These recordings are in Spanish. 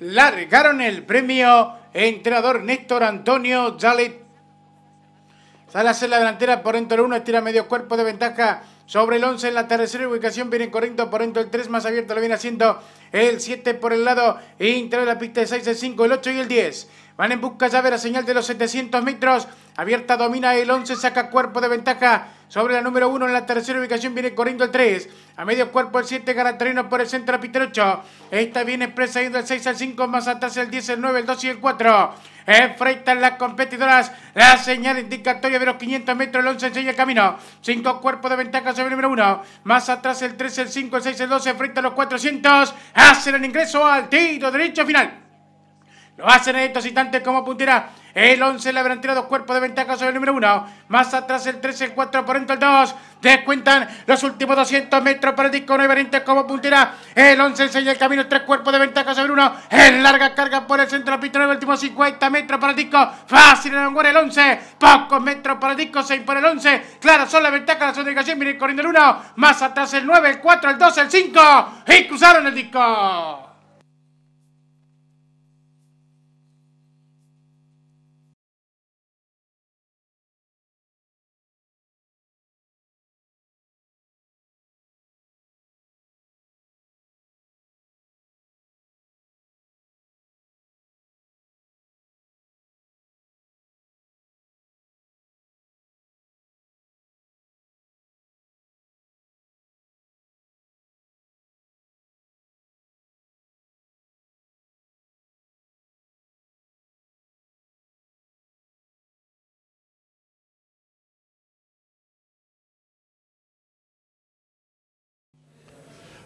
largaron el premio entrenador Néstor Antonio Jalet. Salas en la delantera por dentro el 1, estira medio cuerpo de ventaja sobre el 11 en la tercera ubicación, viene corriendo por dentro el 3 más abierto, lo viene haciendo el 7 por el lado interior de la pista de 6, el 5, el 8 y el 10. Van en busca ya de la señal de los 700 metros. Abierta domina el 11, saca cuerpo de ventaja sobre la número 1 en la tercera ubicación. Viene corriendo el 3. A medio cuerpo el 7, Garatarino por el centro, a Peter 8. Esta viene expresa yendo el 6 al 5, más atrás el 10, el 9, el 2 y el 4. Enfrentan las competidoras. La señal indicatoria de los 500 metros. El 11 enseña el camino. 5 cuerpos de ventaja sobre el número 1. Más atrás el 3, el 5, el 6, el 12. Enfrentan los 400. Hacen el ingreso al tiro derecho final. Lo hacen en estos instantes como puntera. El 11 la habrán tirado cuerpos de ventaja sobre el número 1. Más atrás el 13, el 4, por dentro el 2. Descuentan los últimos 200 metros para el disco. No hay variante como puntera. El 11 enseña el camino. Tres cuerpos de ventaja sobre uno. En larga carga por el centro. Pista el último 50 metros para el disco. Fácil en el 11. Pocos metros para el disco. 6 por el 11. Claro, son la ventaja. La sonrigación viene corriendo el 1. Más atrás el 9, el 4, el 2, el 5. Y cruzaron el disco.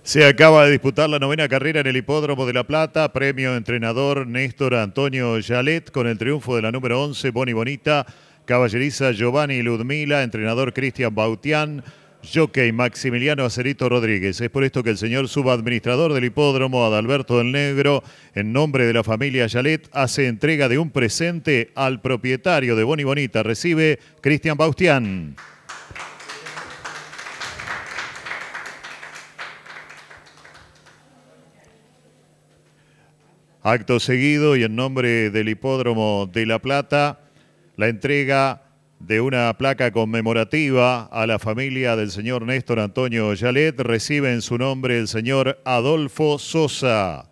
Se acaba de disputar la novena carrera en el Hipódromo de La Plata, premio entrenador Néstor Antonio Yalet, con el triunfo de la número 11, Boni Bonita, caballeriza Giovanni Ludmila, entrenador Cristian Bautián, jockey Maximiliano Acerito Rodríguez. Es por esto que el señor subadministrador del hipódromo, Adalberto del Negro, en nombre de la familia Yalet, hace entrega de un presente al propietario de Boni Bonita. Recibe Cristian Bautián. Acto seguido y en nombre del Hipódromo de La Plata, la entrega de una placa conmemorativa a la familia del señor Néstor Antonio Yalet. Recibe en su nombre el señor Adolfo Sosa.